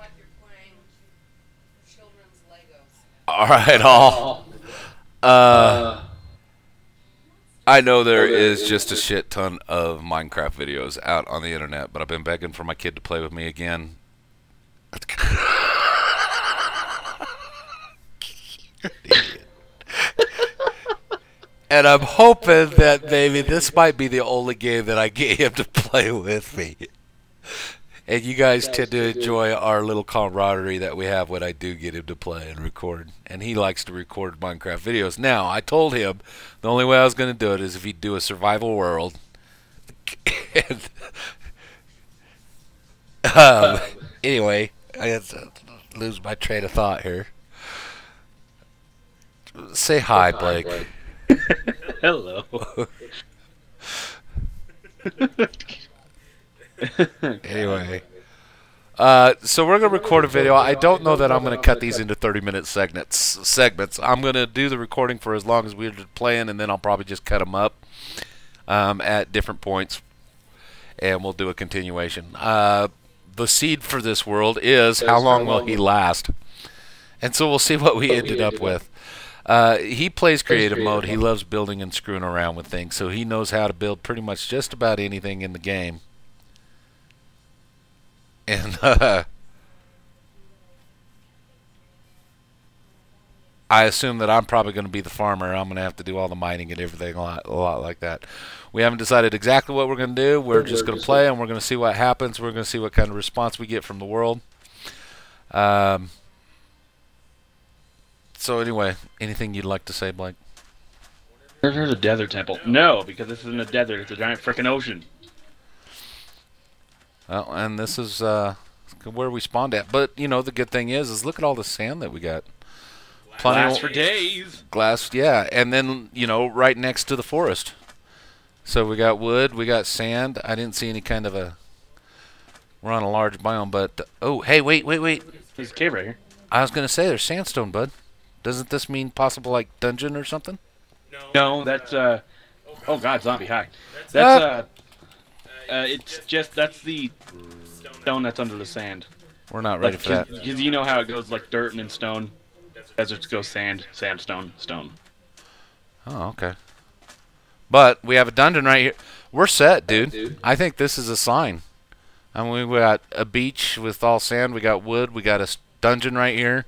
like you're playing children's Legos. All right, all. Uh, I know there is just a shit ton of Minecraft videos out on the internet, but I've been begging for my kid to play with me again. and I'm hoping that maybe this might be the only game that I get him to play with me. And you guys tend to enjoy our little camaraderie that we have when I do get him to play and record. And he likes to record Minecraft videos. Now, I told him the only way I was going to do it is if he'd do a survival world. and, um, anyway, I had to lose my train of thought here. Say hi, Blake. Hello. anyway. Uh, so we're gonna record a video. I don't know that I'm gonna cut these into 30 minute segments. Segments. I'm gonna do the recording for as long as we're playing, and then I'll probably just cut them up um, at different points, and we'll do a continuation. Uh, the seed for this world is how long will he last, and so we'll see what we ended up with. Uh, he plays creative mode. He loves building and screwing around with things, so he knows how to build pretty much just about anything in the game. And uh, I assume that I'm probably going to be the farmer. I'm going to have to do all the mining and everything a lot, a lot like that. We haven't decided exactly what we're going to do. We're just going to play and we're going to see what happens. We're going to see what kind of response we get from the world. Um, so anyway, anything you'd like to say, Blake? There's a desert temple. No, because this isn't a desert. It's a giant freaking ocean. Well, and this is uh, where we spawned at. But you know, the good thing is, is look at all the sand that we got. Plenty glass for days. Glass, yeah, and then you know, right next to the forest. So we got wood, we got sand. I didn't see any kind of a. We're on a large biome, but oh, hey, wait, wait, wait. There's a cave right here. I was gonna say there's sandstone, bud. Doesn't this mean possible like dungeon or something? No, No, that's uh. Oh God, zombie! Hi. That's uh. Uh, it's just that's the stone that's under the sand. We're not ready like, for that. Because you know how it goes like dirt and then stone. Deserts go sand, sandstone, stone. Oh, okay. But we have a dungeon right here. We're set, dude. I think this is a sign. I mean, we got a beach with all sand. We got wood. We got a dungeon right here.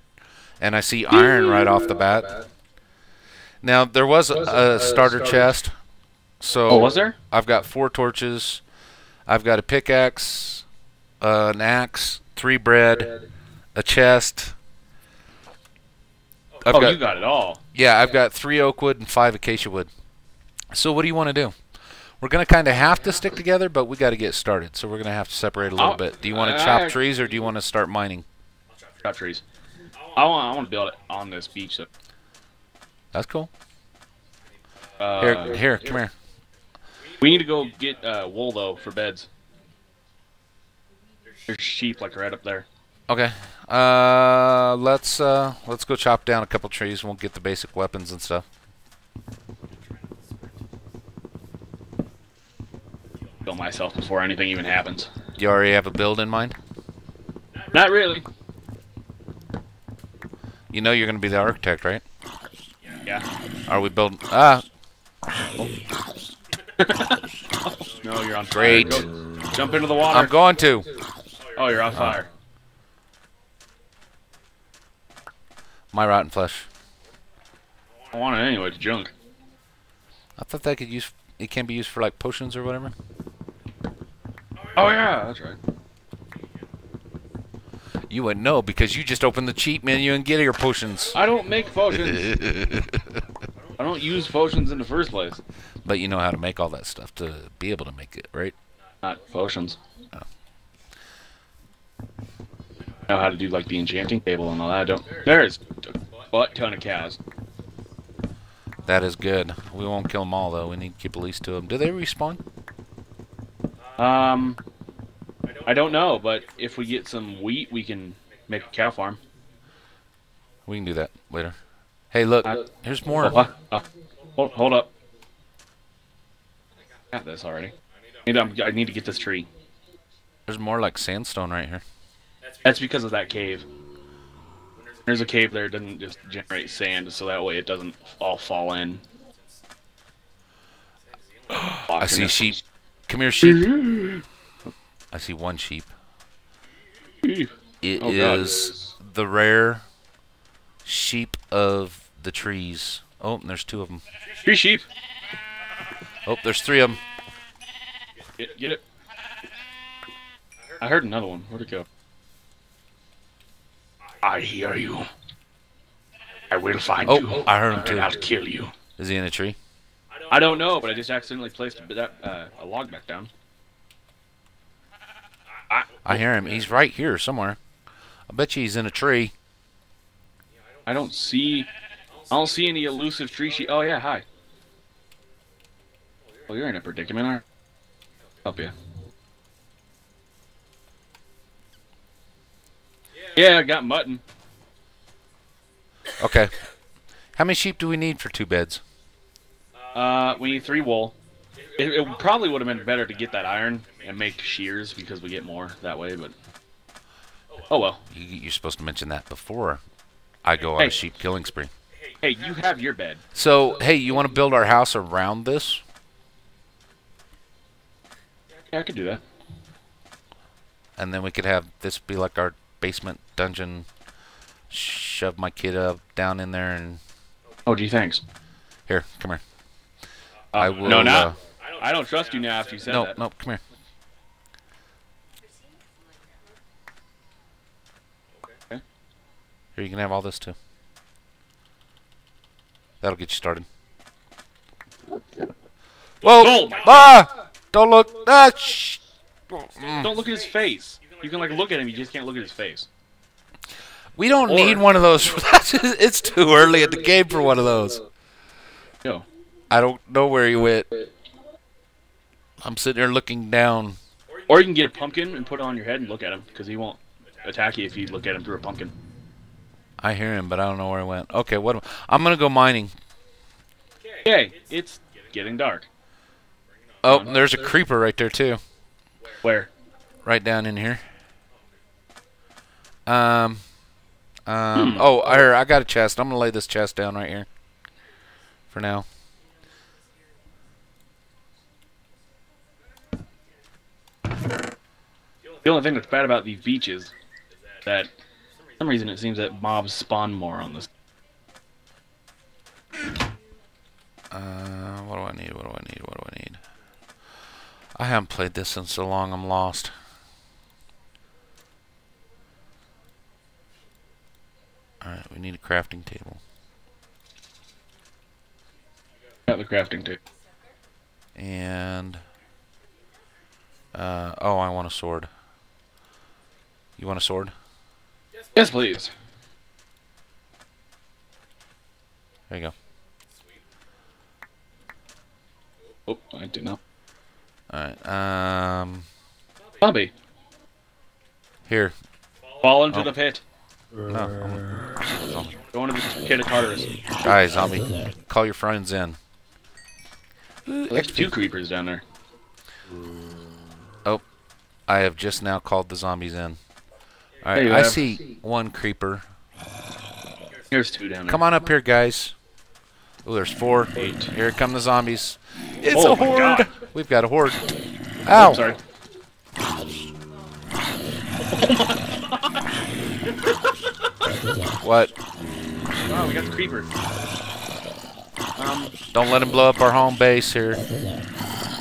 And I see iron right off the bat. Now, there was a, a starter chest. So oh, was there? I've got four torches. I've got a pickaxe, uh, an axe, three bread, a chest. I've oh, got, you got it all. Yeah, I've got three oak wood and five acacia wood. So what do you want to do? We're going to kind of have to stick together, but we got to get started. So we're going to have to separate a little I'll, bit. Do you want to chop trees or do you want to start mining? Chop trees. I want I want to build it on this beach. That's cool. Uh, here, here, come here. We need to go get uh, wool though for beds. There's sheep like right up there. Okay. Uh, let's uh, let's go chop down a couple trees and we'll get the basic weapons and stuff. Kill myself before anything even happens. You already have a build in mind? Not really. You know you're going to be the architect, right? Yeah. Are we building? Ah. no, you're on fire. Great. Jump into the water. I'm going to. Oh, you're on uh. fire. My rotten flesh. I want it anyway. It's junk. I thought that could use. It can be used for like potions or whatever. Oh yeah, that's right. You wouldn't know because you just open the cheat menu and get your potions. I don't make potions. I don't use potions in the first place. But you know how to make all that stuff to be able to make it, right? Not potions. Oh. I know how to do like the enchanting table and all that. I don't. There's a butt ton of cows. That is good. We won't kill them all though. We need to keep at least two of them. Do they respawn? Um, I don't know, but if we get some wheat, we can make a cow farm. We can do that later. Hey, look, uh, here's more. Oh, uh, uh, hold, hold up. Got this already. I need, um, I need to get this tree. There's more like sandstone right here. That's because of that cave. There's a cave there, it doesn't just generate sand, so that way it doesn't all fall in. I see sheep. Come here, sheep. I see one sheep. It Oh, is the rare sheep of the trees. Oh, and there's two of them. Three sheep. Oh, there's three of them. Get, get it. I heard another one. Where'd it go? I hear you. I will find Oh, you. I heard him and too. I'll kill you. Is he in a tree? I don't know, but I just accidentally placed a, bit- uh, a log back down. I, I hear him. He's right here somewhere. I bet you he's in a tree. I don't see. I don't see any elusive tree sheep. Oh yeah, hi. Well, you're in a predicament, aren't? Help you. Yeah, I got mutton. Okay. How many sheep do we need for two beds? Uh, we need three wool. It, it probably would have been better to get that iron and make shears because we get more that way, but oh well. You, you're supposed to mention that before I go on a sheep killing spree. Hey, you have your bed. So, hey, you want to build our house around this? Yeah, I could do that. And then we could have this be like our basement dungeon. Shove my kid up down in there and Oh, gee, thanks. here, come here. Uh, I will. No, now uh, I don't trust you now after you said no, that. no, come here. Okay. Here, you can have all this too. That'll get you started. Whoa! Oh ah! Don't look. Ah! Shh. Don't look at his face. You can like look at him, you just can't look at his face. We don't Or- need one of those. it's too early in the game for one of those. Yo, I don't know where he went. I'm sitting there looking down. or you can get a pumpkin and put it on your head and look at him because he won't attack you if you look at him through a pumpkin. I hear him, but I don't know where he went. Okay, what? am- I'm gonna go mining. Okay, it's getting dark. Oh, there's a creeper right there too. Where? Right down in here. Um. Um. Oh, I I got a chest. I'm gonna lay this chest down right here. For now. The only thing that's bad about these beaches is that for some reason it seems that mobs spawn more on this. Uh, what do I need? What do I need? What do I need? I haven't played this in so long. I'm lost. All right, we need a crafting table. Got the crafting too. And uh, oh, I want a sword. You want a sword? Yes, please. There you go. Oh, I do not. All right. Um, Bobby, here. fall into Oh. the pit. No, I'm- Go into the pit of Tartarus. guys, zombie, call your friends in. There's two creepers down there. Oh, I have just now called the zombies in. All There right, you I have. see one creeper. Here's two down there. Come on up here, guys. Oh, there's four. Eight. Here come the zombies. It's Oh a horde. God. We've got a horde. Oh, Ow! sorry. What? Oh, we got the creeper. Um, Don't let him blow up our home base here.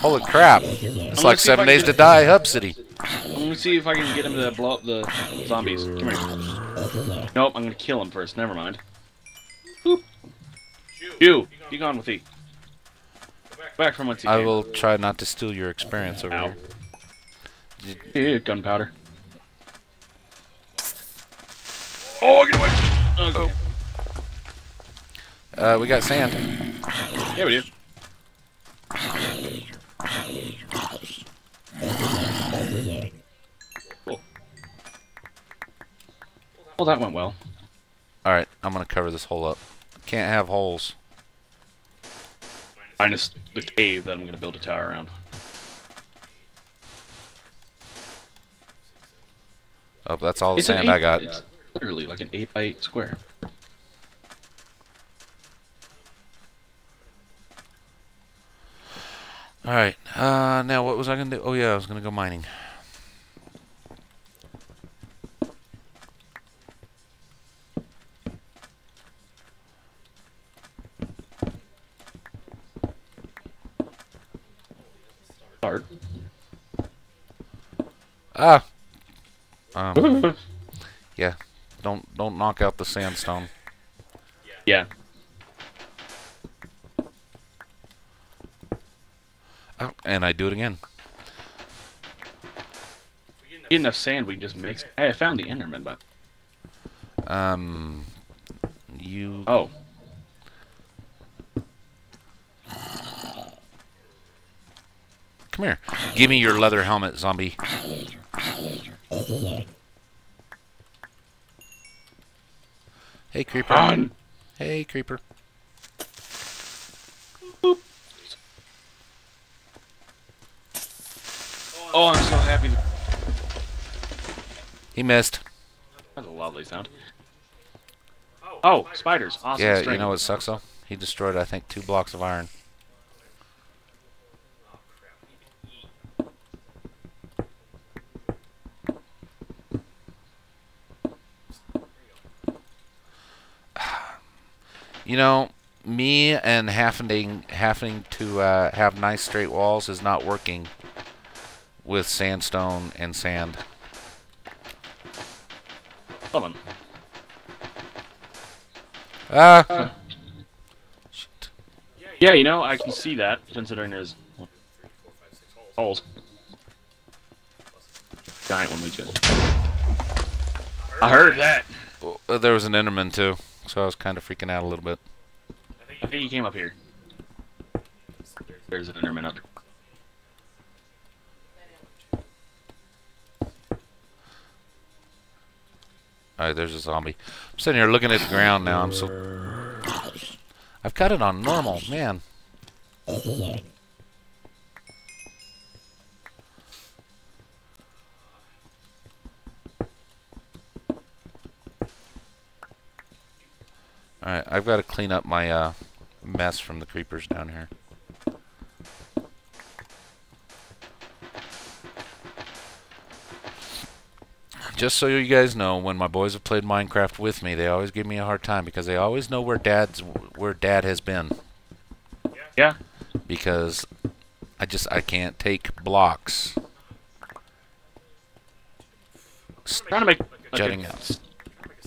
Holy crap! It's gonna like Seven Days to Die, Hub City. I'm gonna see if I can get him to blow up the zombies. Come here. Nope, I'm gonna kill him first. Never mind. Boop. You, be gone with thee. Back from whence you I came. will try not to steal your experience over Ow. here. Here, gunpowder. Oh, get away! Okay. Uh, we got sand. Yeah, we do. Cool. Well, that went well. All right, I'm gonna cover this hole up. Can't have holes. Minus the cave that I'm gonna build a tower around. Oh, that's all the It's an sand I got. It's literally like an eight by eight square. All right. Uh, now what was I gonna do? Oh yeah, I was gonna go mining. Start. Ah. Um, yeah. Don't don't knock out the sandstone. yeah. Oh, and I do it again. Get enough sand, we just mix. Hey, I found the Enderman, but Um, you. oh, Come here. Give me your leather helmet, zombie. Hey, creeper. Run! Hey, creeper. oh, I'm so happy. He missed. That's a lovely sound. Oh, spiders! Awesome. yeah, string. you know what sucks though? He destroyed, I think, two blocks of iron. You know, me and having having to uh, have nice straight walls is not working with sandstone and sand. Hold on. Ah. Shit. Yeah, you know, I can see that, considering there's holes. Giant one we just. I heard that. Well, there was an Enderman too, so I was kind of freaking out a little bit. I think he came up here. There's an Enderman up. Alright, there's a zombie. I'm sitting here looking at the ground now. I'm so. I've got it on normal, man. Alright, I've got to clean up my uh, mess from the creepers down here. Just so you guys know, when my boys have played Minecraft with me, they always give me a hard time because they always know where dad's where dad has been. Yeah. Because I just I can't take blocks. trying to make like Jutting a, out.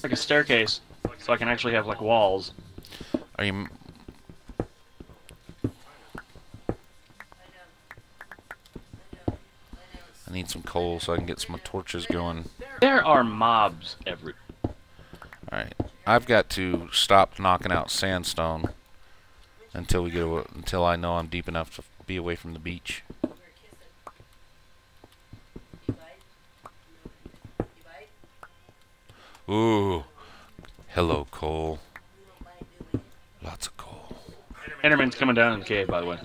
like a staircase, so I can actually have like walls. Are you? I need some coal so I can get some torches going. There are mobs every. Alright. I've got to stop knocking out sandstone until we get until I know I'm deep enough to be away from the beach. Ooh. Hello, coal. Lots of coal. Enderman's coming down in the cave, by the way.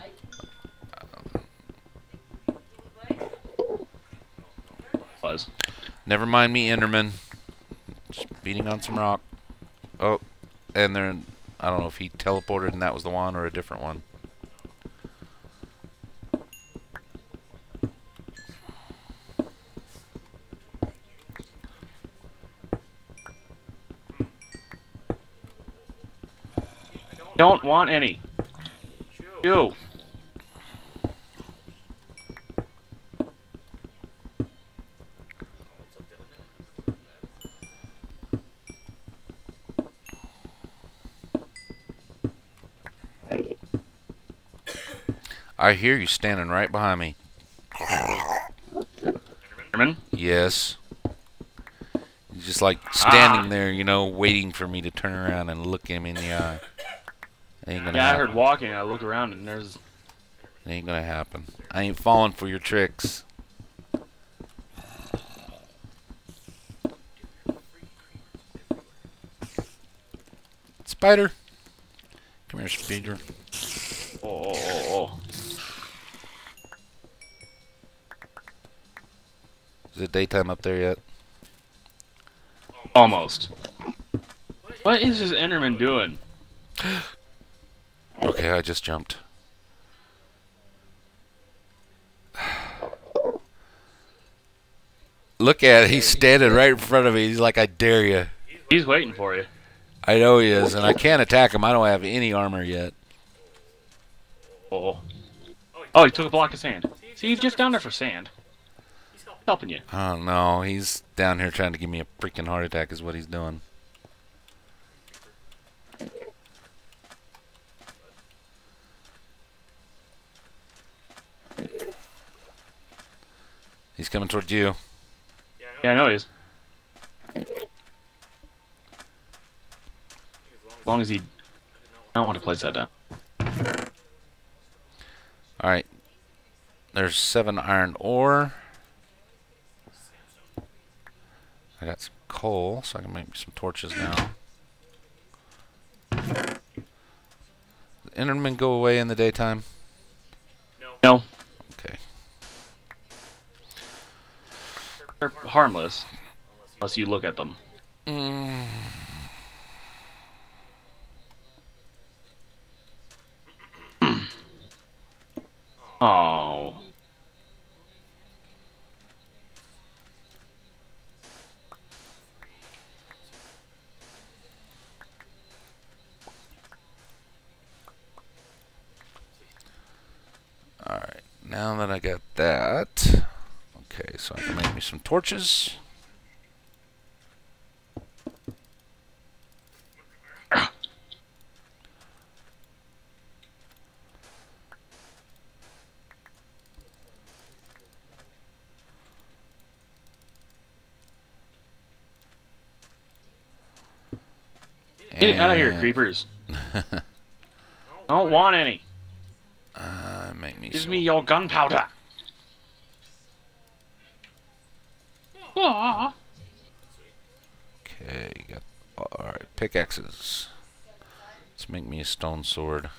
Was. Never mind me, Enderman. Just beating on some rock. Oh, and then I don't know if he teleported and that was the one or a different one. Want any. You. I hear you standing right behind me. Yes. He's just like standing ah. there, you know, waiting for me to turn around and look him in the eye. Ain't gonna Yeah, I heard walking. I looked around and there's. Ain't gonna happen. I ain't falling for your tricks. Spider. Come here, Spider. Oh, Is it daytime up there yet? Almost. What is this Enderman doing? Okay, I just jumped. Look at it. He's standing right in front of me. He's like, I dare you. He's waiting for you. I know he is, and I can't attack him. I don't have any armor yet. Oh. Oh, he took a block of sand. See, he's just down there for sand. He's helping you. Oh, don't. He's down here trying to give me a freaking heart attack, is what he's doing. He's coming towards you. Yeah, I know he is. As long as he... I don't want to place that down. Alright. There's seven iron ore. I got some coal, so I can make some torches now. The Endermen go away in the daytime? No. Okay. They're harmless. Unless you look at them. Oh. Alright, now that I got that, okay, so I can make me some torches. Get out of here, creepers. I don't want any. Uh, make me Give some me your gunpowder. Pickaxes. Let's make me a stone sword.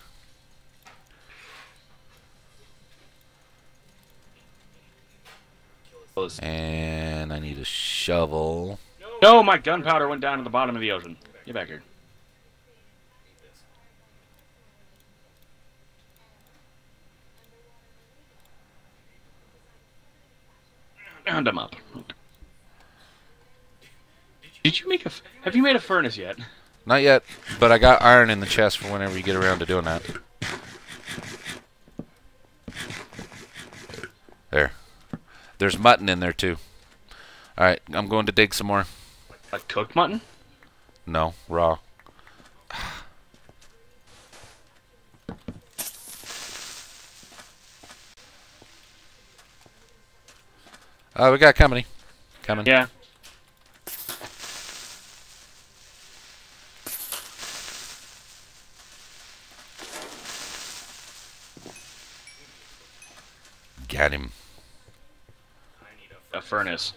And I need a shovel. No, my gunpowder went down to the bottom of the ocean. Get back here. And I'm up. Did you make a? Have you made a furnace yet? Not yet, but I got iron in the chest for whenever you get around to doing that. There. There's mutton in there too. Alright, I'm going to dig some more. Like cooked mutton? No, raw. Uh, we got company. Coming. Yeah. Got him. A furnace.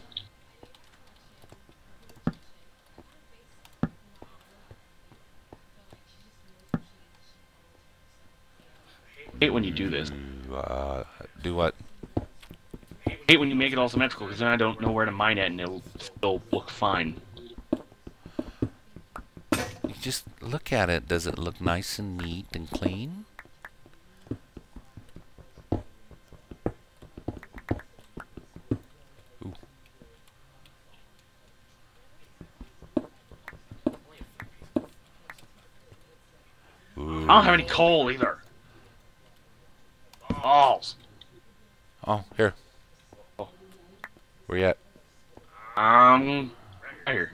Hate when you do this. Uh, do what? Hate when you make it all symmetrical because then I don't know where to mine it and it'll still look fine. You just look at it. Does it look nice and neat and clean? Ooh. Ooh. I don't have any coal either. Balls. Oh, here. Oh. Where you at? Um, right here.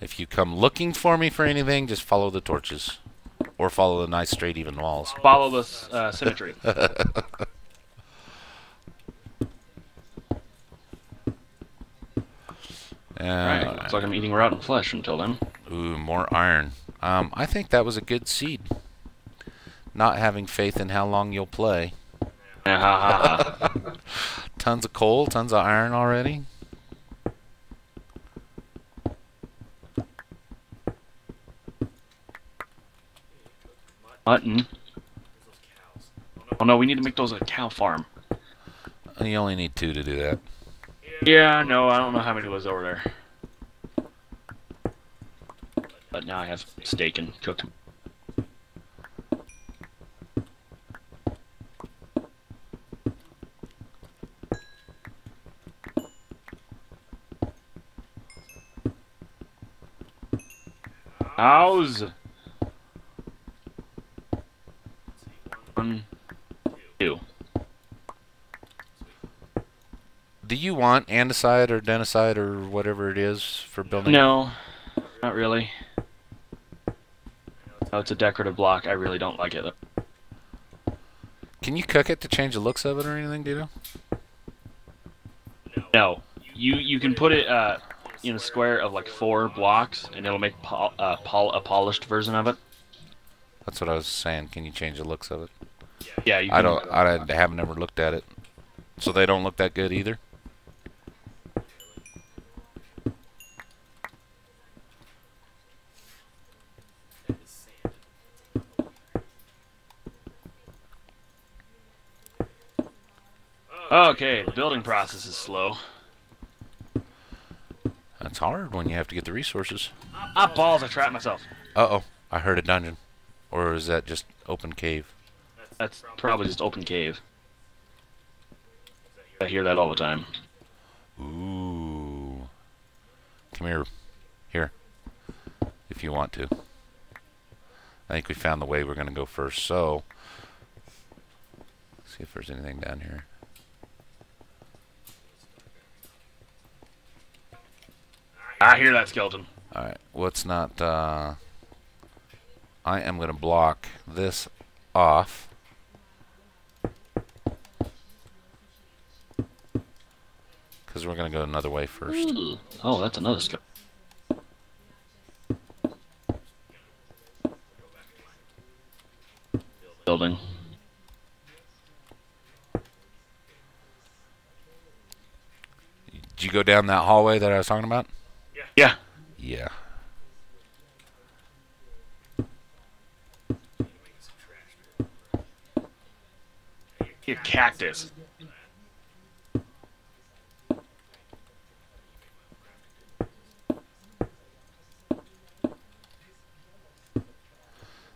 If you come looking for me for anything, just follow the torches. Or follow the nice straight even walls. Follow the uh, symmetry. Alright, Uh, looks like I'm eating rotten flesh until then. Ooh, more iron. Um, I think that was a good seed. Not having faith in how long you'll play. Tons of coal, tons of iron already. Mutton. Oh no, we need to make those a cow farm. You only need two to do that. Yeah, no, I don't know how many was over there. But now I have steak and cooked. Cows. One, two. Do you want andesite or denosite or whatever it is for building? No, not really. Oh, it's a decorative block. I really don't like it. though. Can you cook it to change the looks of it or anything? Know? No, you you can put it uh, in a square of like four blocks, and it'll make pol- uh, pol- a polished version of it. That's what I was saying. Can you change the looks of it? Yeah, you can, I don't. I haven't never looked at it, so they don't look that good either. Okay, the building process is slow. That's hard when you have to get the resources. Ah, balls! I trapped myself. Uh oh, I heard a dungeon, or is that just open cave? That's probably just open cave. I hear that all the time. Ooh. Come here. Here. If you want to. I think we found the way we're going to go first. So, see if there's anything down here. I hear that skeleton. Alright, let's not, uh... I am going to block this off. Because we're going to go another way first. Ooh. Oh, that's another skeleton. Building. Did you go down that hallway that I was talking about? Yeah. Here, cactus.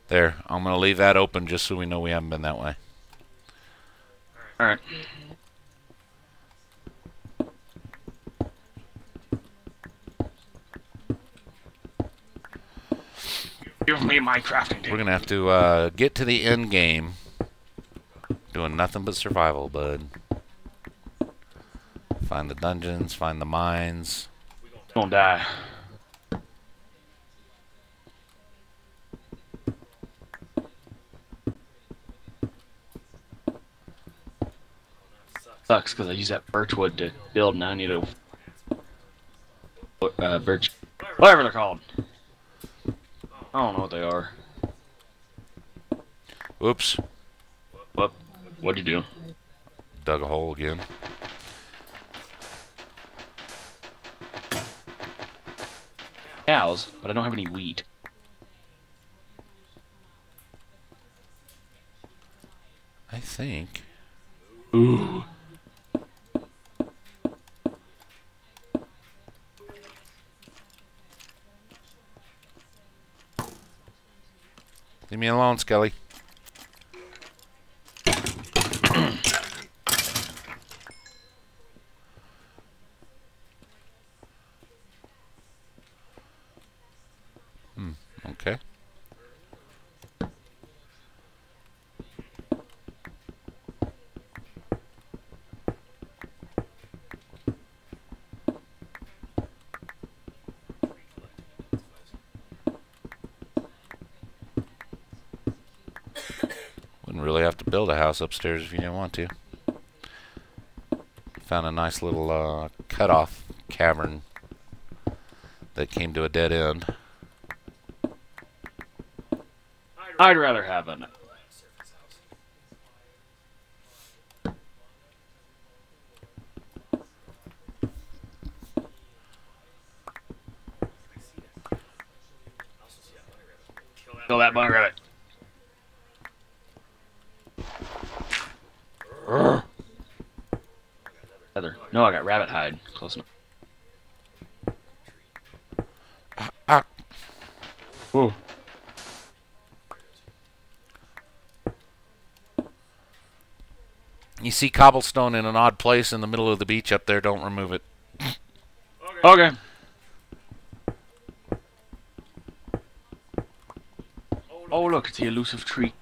There. I'm going to leave that open just so we know we haven't been that way. Alright. Give me my crafting We're going to have to uh, get to the end game doing nothing but survival, bud. Find the dungeons, find the mines. Don't die. Sucks because I use that birch wood to build, and I need a uh, birch, whatever they're called. I don't know what they are. Oops. What? What'd you do? Dug a hole again. Cows, but I don't have any wheat. I think. Ooh. Me alone, Skelly. hmm, okay. Wouldn't really have to build a house upstairs if you didn't want to. Found a nice little uh, cut-off cavern that came to a dead end. I'd rather have an. Kill that bug rabbit. Heather. No, I got rabbit hide. Close enough. Ah, Ooh. you see cobblestone in an odd place in the middle of the beach up there, don't remove it. Okay. Oh, look, it's the elusive tree.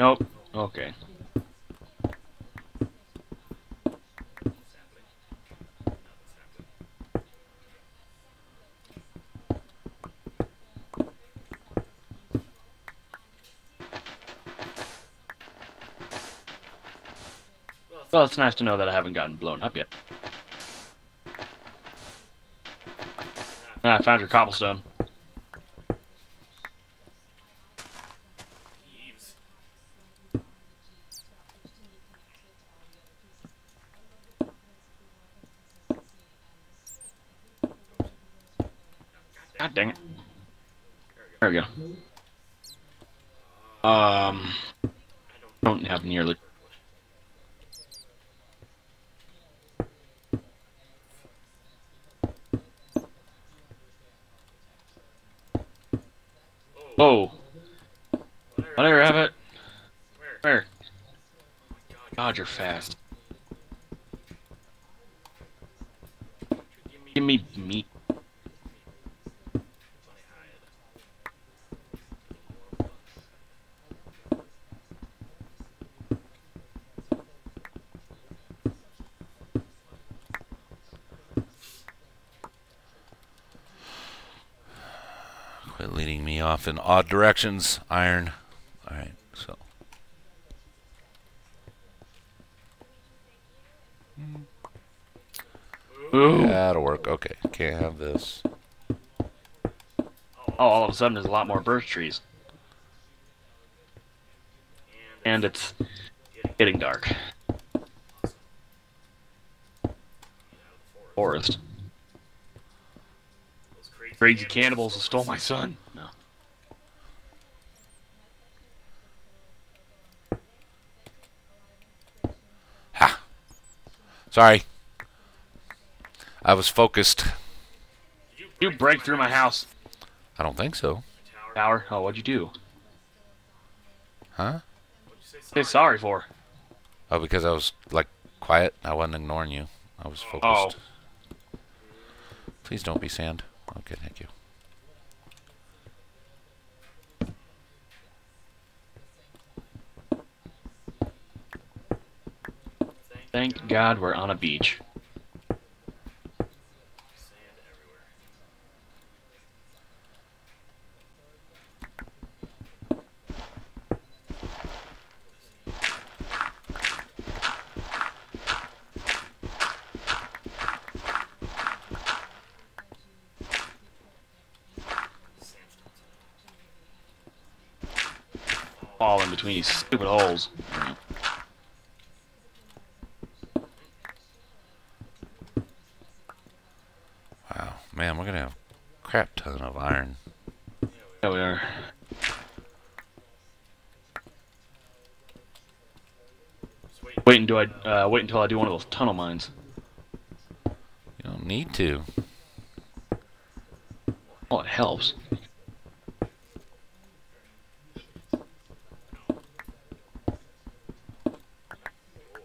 Nope. Okay. Well, it's nice to know that I haven't gotten blown up yet. Ah, I found your cobblestone. God dang it. There we go. Um, don't have nearly. Whoa. Whatever, have it. Where? God, you're fast. Give me meat. Quit leading me off in odd directions, Iron. Alright, so. Ooh. That'll work. Okay, can't have this. Oh, all of a sudden there's a lot more birch trees. And it's getting dark. Forest. Crazy cannibals who stole my son. No. Ha! Sorry. I was focused. You break through my house. I don't think so. Tower. Oh, what'd you do? Huh? Say sorry for. Oh, because I was, like, quiet. I wasn't ignoring you. I was oh. focused. Oh. Please don't be sand. Okay, thank you. Thank God we're on a beach. Fall in between these stupid holes. Wow. Man, we're going to have a crap ton of iron. Yeah, we are. Wait until I uh, wait until I do one of those tunnel mines. You don't need to. Oh, it helps.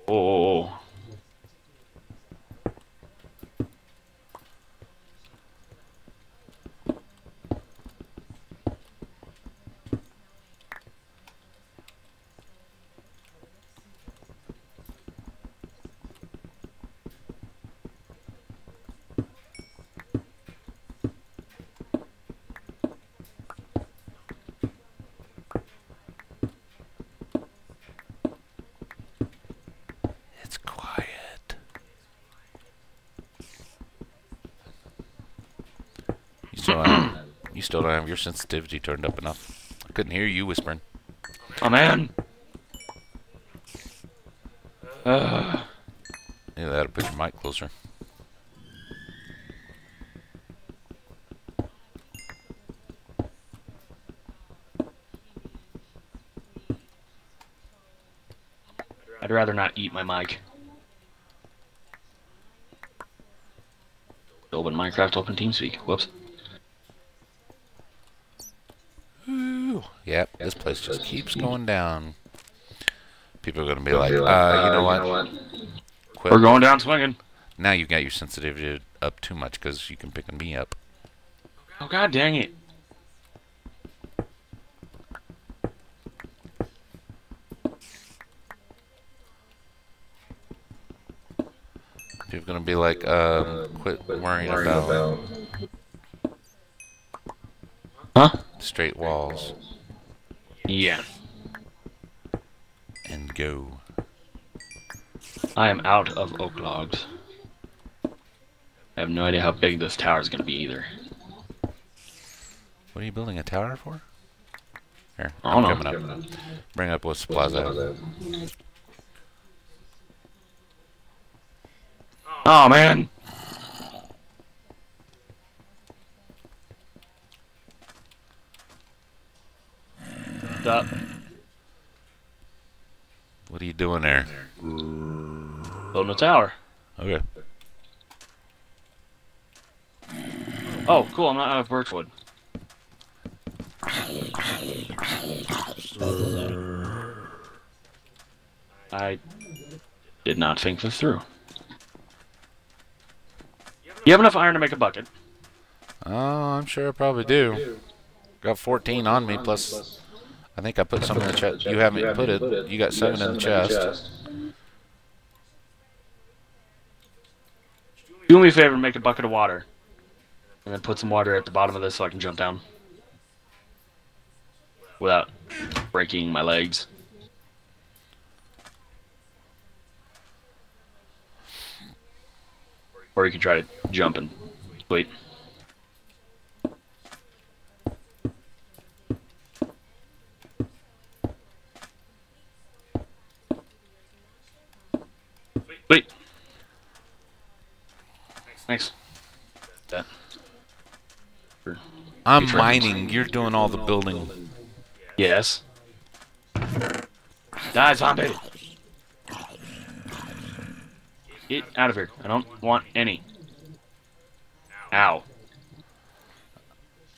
Oh, oh, oh. It's quiet. You still don't have, you still don't have your sensitivity turned up enough. I couldn't hear you whispering. Oh man. Uh, Yeah, that'll put your mic closer. I'd rather not eat my mic. Open Minecraft, open TeamSpeak. Whoops. Ooh. Yep, this place just keeps going down. People are gonna be like, uh, you know what? Quit. We're going down swinging. Now you've got your sensitivity up too much because you can pick me up. Oh god dang it. People are gonna be like, um, quit worrying about Huh? straight walls Yeah. and go. I am out of oak logs. I have no idea how big this tower is going to be either. What are you building a tower for? Here, I'm know. coming up. Bring up what supplies I have. Oh man! What's up? What are you doing there? Building a tower. Okay. Oh, cool, I'm not out of birchwood. I did not think this through. You have enough iron to make a bucket. Oh, I'm sure I probably do. Got 14 on me, plus I think I put some in the chest. You haven't put it. You got seven in the chest. Do me a favor and make a bucket of water. And then put some water at the bottom of this so I can jump down. Without breaking my legs. Or you can try to jump and wait. Wait. Thanks. That. I'm mining. You're doing all the building. Yes. Die, zombie! Get out of here. I don't want any. Ow.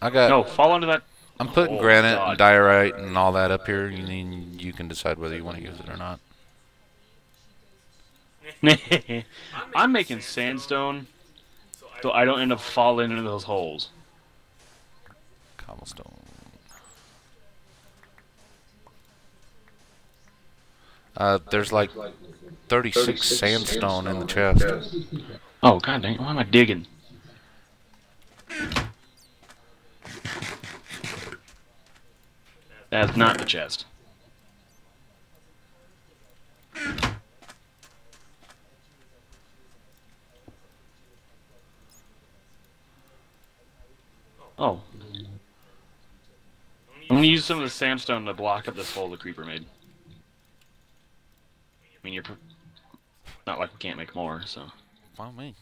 I got. No, fall into that. I'm putting Oh, granite God. and diorite and all that up here. You need, you can decide whether you want to use it or not. I'm making sandstone so I don't end up falling into those holes. Cobblestone. Uh, there's like 36 sandstone in the chest. Oh, god dang it, why am I digging? That's not the chest. Oh. I'm gonna use some of the sandstone to block up this hole the creeper made. I mean, you're... Not like we can't make more, so... Follow me.